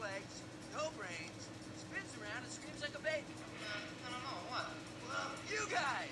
legs, no brains, spins around and screams like a baby. Uh, I don't know, what? You guys!